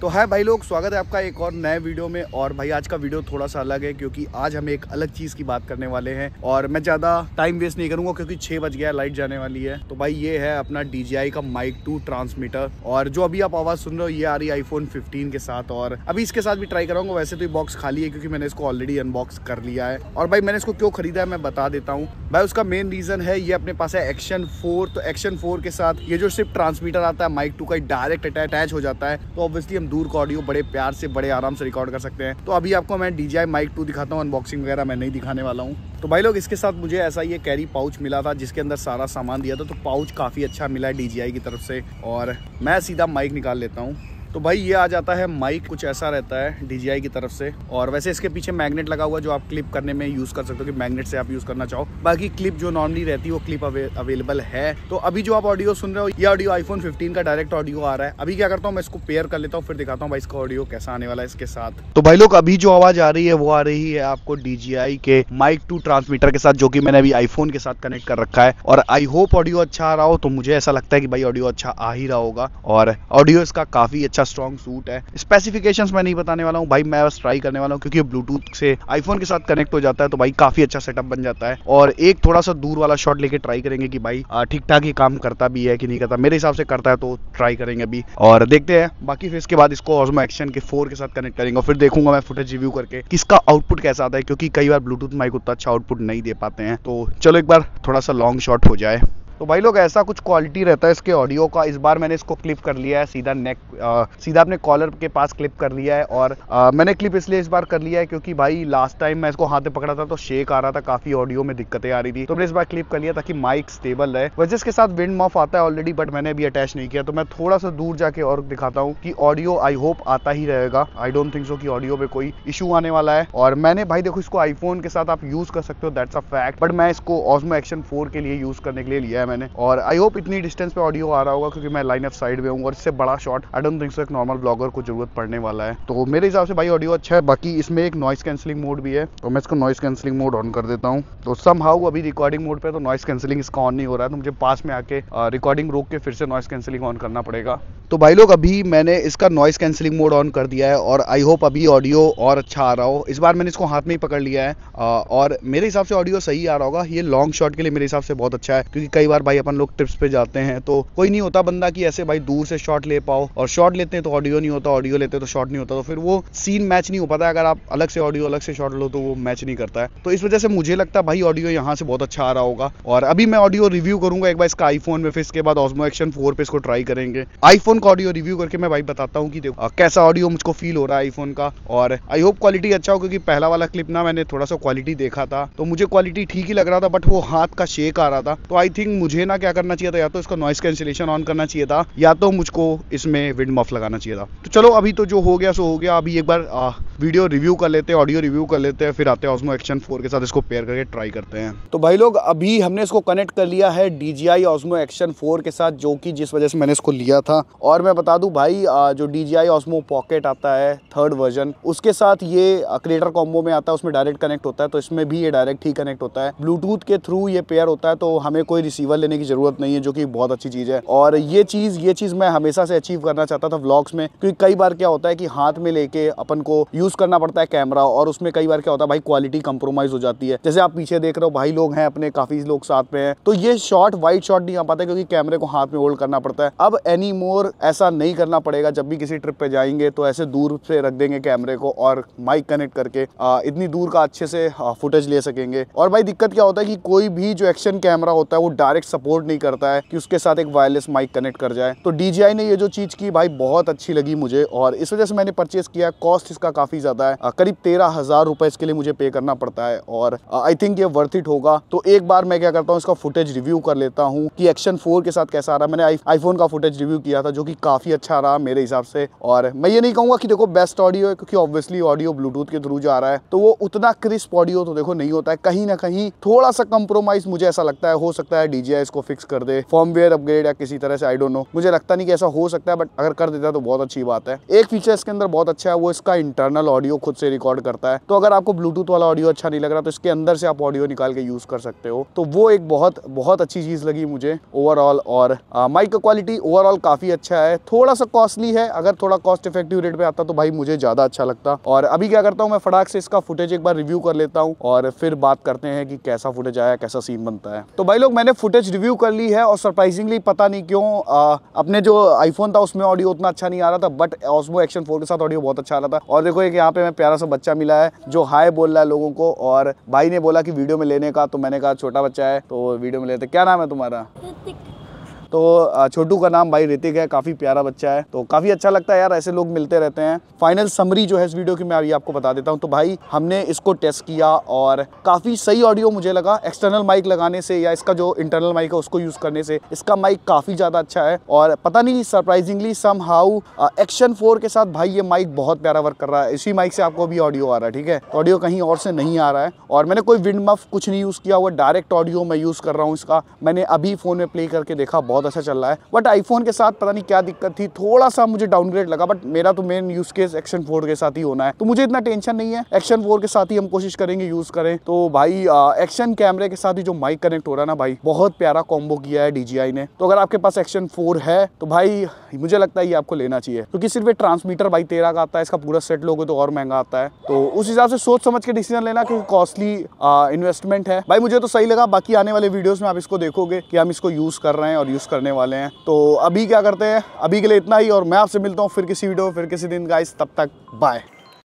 तो है भाई लोग, स्वागत है आपका एक और नए वीडियो में। और भाई, आज का वीडियो थोड़ा सा अलग है, क्योंकि आज हम एक अलग चीज़ की बात करने वाले हैं। और मैं ज़्यादा टाइम वेस्ट नहीं करूँगा, क्योंकि छः बज गया लाइट जाने वाली है। तो भाई, ये है अपना डी का माइक टू ट्रांसमीटर और जो अभी आप आवाज़ सुन रहे हो, ये आ रही है आईफोन फिफ्टीन के साथ। और अभी इसके साथ भी ट्राई कराऊँगा, वैसे तो ये बॉक्स खाली है, क्योंकि मैंने इसको ऑलरेडी अनबॉक्स कर लिया है। और भाई, मैंने इसको क्यों खरीदा है, मैं बता देता हूँ। भाई, उसका मेन रीज़न है, ये अपने पास है एक्शन फोर तो एक्शन फोर के साथ ये जो सिर्फ़ ट्रांसमीटर आता है माइक टू का डायरेक्ट अटैच हो जाता है। तो ऑब्वियसली हम दूर का ऑडियो बड़े प्यार से, बड़े आराम से रिकॉर्ड कर सकते हैं। तो अभी आपको मैं डी जी माइक टू दिखाता हूँ अनबॉक्सिंग वगैरह मैं नहीं दिखाने वाला हूँ। तो भाई लोग, इसके साथ मुझे ऐसा ये कैरी पाउच मिला था, जिसके अंदर सारा सामान दिया था। तो पाउच काफ़ी अच्छा मिला है डी की तरफ़ से, और मैं सीधा माइक निकाल लेता हूँ। तो भाई ये आ जाता है माइक कुछ ऐसा रहता है डीजीआई की तरफ़ से। और वैसे इसके पीछे मैग्नेट लगा हुआ जो आप क्लिप करने में यूज़ कर सकते हो कि मैग्नेट से आप यूज़ करना चाहो। बाकी क्लिप जो नॉर्मली रहती है, वो क्लिप अवेलेबल है। तो अभी जो आप ऑडियो सुन रहे हो, ये ऑडियो आईफोन 15 का डायरेक्ट ऑडियो आ रहा है। अभी क्या करता हूँ, मैं इसको पेयर कर लेता हूँ, फिर दिखाता हूँ भाई इसका ऑडियो कैसा आने वाला है इसके साथ। तो भाई लोग, अभी जो आवाज़ आ रही है, वो आ रही है आपको डीजीआई के माइक टू ट्रांसमीटर के साथ, जो कि मैंने अभी आईफोन के साथ कनेक्ट कर रखा है। और आई होप ऑडियो अच्छा आ रहा हो तो मुझे ऐसा लगता है कि भाई ऑडियो अच्छा आ ही रहा होगा। और ऑडियो इसका काफ़ी अच्छा स्ट्रॉन्ग सूट है है। स्पेसिफिकेशन मैं नहीं बताने वाला हूँ, भाई मैं बस ट्राई करने वाला हूँ, क्योंकि ब्लूटूथ से आईफोन के साथ कनेक्ट हो जाता है तो भाई काफ़ी अच्छा सेटअप बन जाता है। और एक थोड़ा सा दूर वाला शॉट लेके ट्राई करेंगे कि भाई ठीक ठाक ही काम करता भी है कि नहीं करता। मेरे हिसाब से करता है तो ट्राई करेंगे अभी। और देखते हैं, बाकी फिर इसके बाद इसको ऑजमो एक्शन के फोर के साथ कनेक्ट करेंगे। फिर देखूँगा मैं फुटेज रिव्यू करके किसका आउटपुट कैसा आता है, क्योंकि कई बार ब्लूटूथ माइक उतना अच्छा आउटपुट नहीं दे पाते हैं। तो चलो एक बार थोड़ा सा लॉन्ग शॉट हो जाए। तो भाई लोग ऐसा कुछ क्वालिटी रहता है इसके ऑडियो का। इस बार मैंने इसको क्लिप कर लिया है सीधा नेक आ, सीधा अपने कॉलर के पास क्लिप कर लिया है और आ, मैंने क्लिप इसलिए इस बार कर लिया है क्योंकि भाई लास्ट टाइम मैं इसको हाथ में पकड़ा था तो शेक आ रहा था काफ़ी ऑडियो में दिक्कतें आ रही थी। तो मैंने इस बार क्लिप कर लिया ताकि माइक स्टेबल रहे। वजह इसके साथ विंड मॉफ आता है ऑलरेडी बट मैंने अभी अटैच नहीं किया। तो मैं थोड़ा सा दूर जाके और दिखाता हूँ कि ऑडियो आई होप आता ही रहेगा। आई डोंट थिंक सो कि ऑडियो में कोई इशू आने वाला है। और मैंने भाई देखो इसको आईफोन के साथ आप यूज़ कर सकते हो दैट्स अ फैक्ट बट मैं इसको ऑजमो एक्शन फोर के लिए यूज़ करने के लिए लिया है मैंने। और आई होप इतनी डिस्टेंस पे ऑडियो आ रहा होगा, क्योंकि मैं लाइन ऑफ़ साइड में हूँ और इससे बड़ा shot I don't think so एक नॉर्मल ब्लॉगर को ज़रूरत पड़ने वाला है। तो मेरे हिसाब से भाई ऑडियो अच्छा है, बाकी इसमें एक नॉइस कैंसिलिंग मोड भी है तो मैं इसको नॉइस कैंसिलिंग मोड ऑन कर देता हूँ। तो सम हाउ अभी रिकॉर्डिंग मोड पर तो नॉइस कैंसिलिंग इसका ऑन नहीं हो रहा है तो मुझे पास में आके रिकॉर्डिंग रोक के फिर से नॉइस कैंसिलिंग ऑन करना पड़ेगा। तो भाई लोग, अभी मैंने इसका नॉइस कैंसिलिंग मोड ऑन कर दिया है और आई होप अभी ऑडियो और अच्छा आ रहा हो। इस बार मैंने इसको हाथ में ही पकड़ लिया है और मेरे हिसाब से ऑडियो सही आ रहा होगा। ये लॉन्ग शॉट के लिए मेरे हिसाब से बहुत अच्छा है, क्योंकि कई बार भाई अपन लोग ट्रिप्स पे जाते हैं तो कोई नहीं होता बंदा कि ऐसे भाई दूर से शॉट ले पाओ और शॉट लेते हैं तो ऑडियो नहीं होता ऑडियो लेते हैं तो शॉट नहीं होता तो फिर वो सीन मैच नहीं हो पाता अगर आप अलग से ऑडियो अलग से शॉट लो तो वो मैच नहीं करता है। तो इस वजह से मुझे लगता है भाई ऑडियो यहाँ से बहुत अच्छा आ रहा होगा। और अभी मैं ऑडियो रिव्यू करूँगा एक बार इसका आईफोन में, फिर इसके बाद ऑजमो एक्शन फोर पे इसको ट्राई करेंगे। आईफोन का ऑडियो रिव्यू करके मैं भाई बताता हूँ कि देखो कैसा ऑडियो मुझको फील हो रहा है आईफोन का। और आई होप क्वालिटी अच्छा हो, क्योंकि पहला वाला क्लिप ना मैंने थोड़ा सा क्वालिटी देखा था। तो मुझे क्वालिटी ठीक ही लग रहा था बट वो हाथ का शेक आ रहा था। तो आई थिंक मुझे ना क्या करना चाहिए था? या तो इसका नॉइस कैंसिलेशन ऑन करना चाहिए था, या तो मुझको इसमें विंड मफ लगाना चाहिए था। तो चलो, अभी तो जो हो गया, सो हो गया। अभी एक बार वीडियो रिव्यू कर लेते हैं ऑडियो रिव्यू कर लेते हैं, फिर आते हैं ऑस्मो एक्शन फोर के साथ इसको पेयर करके ट्राई करते हैं। तो भाई लोग, अभी हमने इसको कनेक्ट कर लिया है D J I Osmo action four के साथ, जो कि जिस वजह से मैंने इसको लिया था। और मैं बता दूँ भाई जो D J I Osmo pocket आता है थर्ड वर्जन उसके साथ ये क्रिएटर कॉम्बो में आता है, उसमें डायरेक्ट कनेक्ट होता है तो इसमें भी ये डायरेक्ट ही कनेक्ट होता है। ब्लूटूथ के थ्रू ये पेयर होता है तो हमें कोई रिसीवर लेने की ज़रूरत नहीं है, जो कि बहुत अच्छी चीज़ है। और ये चीज़ ये चीज़ मैं हमेशा से अचीव करना चाहता था व्लॉग्स में, क्योंकि कई बार क्या होता है कि हाथ में लेके अपन को यूज़ करना पड़ता है कैमरा और उसमें कई बार क्या होता है, भाई क्वालिटी कंप्रोमाइज़ हो जाती है। जैसे आप पीछे देख रहे हो, भाई लोग हैं अपने, काफ़ी लोग साथ में हैं। तो ये शॉट वाइट शॉट नहीं आ पाता क्योंकि कैमरे को हाथ में होल्ड करना पड़ता है। अब एनी मोर ऐसा नहीं करना पड़ेगा, जब भी किसी ट्रिप पे जाएँगे तो ऐसे दूर से रख देंगे कैमरे को और माइक कनेक्ट करके इतनी दूर का अच्छे से फुटेज ले सकेंगे। और भाई दिक्कत क्या होता है कि कोई भी जो एक्शन कैमरा होता है, वो डायरेक्ट सपोर्ट नहीं करता है कि उसके साथ एक वायरलेस माइक कनेक्ट कर जाए। तो डीजीआई ने ये जो चीज़ की, भाई बहुत अच्छी लगी मुझे और इस वजह से मैंने परचेस किया। कॉस्ट इसका काफ़ी ज़्यादा है। करीब तेरह हज़ार रुपए इसके लिए मुझे पे करना पड़ता है और आई थिंक ये वर्थ इट होगा। तो एक बार मैं क्या करता हूँ, इसका फुटेज रिव्यू कर लेता हूँ कि एक्शन फोर के साथ कैसा आ रहा। है मैंने आईफोन का फुटेज रिव्यू किया था, जो कि काफ़ी अच्छा रहा मेरे हिसाब से। और मैं ये नहीं कहूँगा कि देखो बेस्ट ऑडियो है, क्योंकि ऑब्वियसली ऑडियो ब्लूटूथ के थ्रू जा रहा है। तो वो उतना क्रिस्प ऑडियो तो देखो नहीं होता है। कहीं ना कहीं थोड़ा सा कंप्रोमाइज मुझे ऐसा लगता है, हो सकता है डीजीआई इसको फिक्स कर दे। फॉर्मवेयर अपग्रेड या किसी तरह से आई डोंट नो मुझे लगता नहीं कि ऐसा हो सकता है बट अगर कर देता तो बहुत अच्छी बात है। एक फीचर इसके अंदर बहुत अच्छा है, वो इसका इंटरनल एक्सटर्नल ऑडियो खुद से रिकॉर्ड करता है। तो अगर आपको ब्लूटूथ वाला ऑडियो अच्छा नहीं लग रहा तो इसके अंदर से आप ऑडियो निकाल के यूज़ कर सकते हो। तो वो एक बहुत बहुत अच्छी चीज़ लगी मुझे ओवरऑल और माइक का क्वालिटी ओवरऑल काफ़ी अच्छा है। थोड़ा सा कॉस्टली है अगर थोड़ा कॉस्ट इफ़ेक्टिव रेट पे आता तो भाई मुझे ज़्यादा अच्छा लगता। और अभी क्या करता हूँ मैं फटाक से इसका फुटेज एक बार रिव्यू कर लेता हूँ और फिर बात करते हैं कि कैसा फुटेज आया कैसा सीन बनता है। तो भाई लोग मैंने फुटेज रिव्यू कर ली है और सरप्राइजिंगली पता नहीं क्यों आ, अपने जो आईफोन था उसमें ऑडियो उतना अच्छा नहीं आ रहा था बट ऑस्मो एक्शन फोर के साथ ऑडियो बहुत अच्छा आ रहा था। और देखो एक यहाँ पे मैं प्यारा सा बच्चा मिला है, जो हाय बोल रहा है लोगों को और भाई ने बोला कि वीडियो में लेने का तो मैंने कहा छोटा बच्चा है तो वीडियो में लेते। क्या नाम है तुम्हारा? तो छोटू का नाम भाई ऋतिक है, काफ़ी प्यारा बच्चा है। तो काफ़ी अच्छा लगता है यार, ऐसे लोग मिलते रहते हैं। फाइनल समरी जो है इस वीडियो की मैं अभी आपको बता देता हूँ। तो भाई, हमने इसको टेस्ट किया और काफ़ी सही ऑडियो मुझे लगा एक्सटर्नल माइक लगाने से या इसका जो इंटरनल माइक है उसको यूज़ करने से। इसका माइक काफ़ी ज़्यादा अच्छा है और पता नहीं surprisingly somehow action four के साथ भाई ये माइक बहुत प्यारा वर्क कर रहा है। इसी माइक से आपको अभी ऑडियो आ रहा है, ठीक है? ऑडियो कहीं और से नहीं आ रहा है और मैंने कोई विंड मफ कुछ नहीं यूज़ किया हुआ डायरेक्ट ऑडियो मैं यूज़ कर रहा हूँ इसका। मैंने अभी फ़ोन में प्ले करके देखा, बहुत अच्छा चल रहा है। बट आईफोन के साथ पता नहीं क्या दिक्कत थी। थोड़ा सा मुझे डाउनग्रेड लगा बट मेरा तो main use case action four के साथ ही होना है। तो मुझे इतना टेंशन नहीं है। एक्शन फोर के साथ ही हम कोशिश करेंगे यूज़ करें। तो भाई एक्शन कैमरे के साथ ही जो माइक कनेक्ट हो रहा है ना भाई, बहुत प्यारा कॉम्बो किया है डीजीआई ने। तो अगर आपके पास एक्शन फोर है तो भाई, मुझे लगता है ये आपको लेना चाहिए। क्योंकि सिर्फ़ ये ट्रांसमीटर भाई तेरह का आता है, इसका पूरा सेट लोगे तो और महँगा आता है। तो उस हिसाब से सोच समझ के डिसीज़न लेना क्योंकि कॉस्टली इन्वेस्टमेंट है। भाई, मुझे तो सही लगा। बाकी आने वाले वीडियोस में आप इसको देखोगे कि हम इसको यूज़ कर रहे हैं और यूज़ करने वाले हैं। तो अभी क्या करते हैं? अभी के लिए इतना ही और मैं आपसे मिलता हूँ फिर किसी वीडियो फिर किसी दिन गाइस तब तक बाय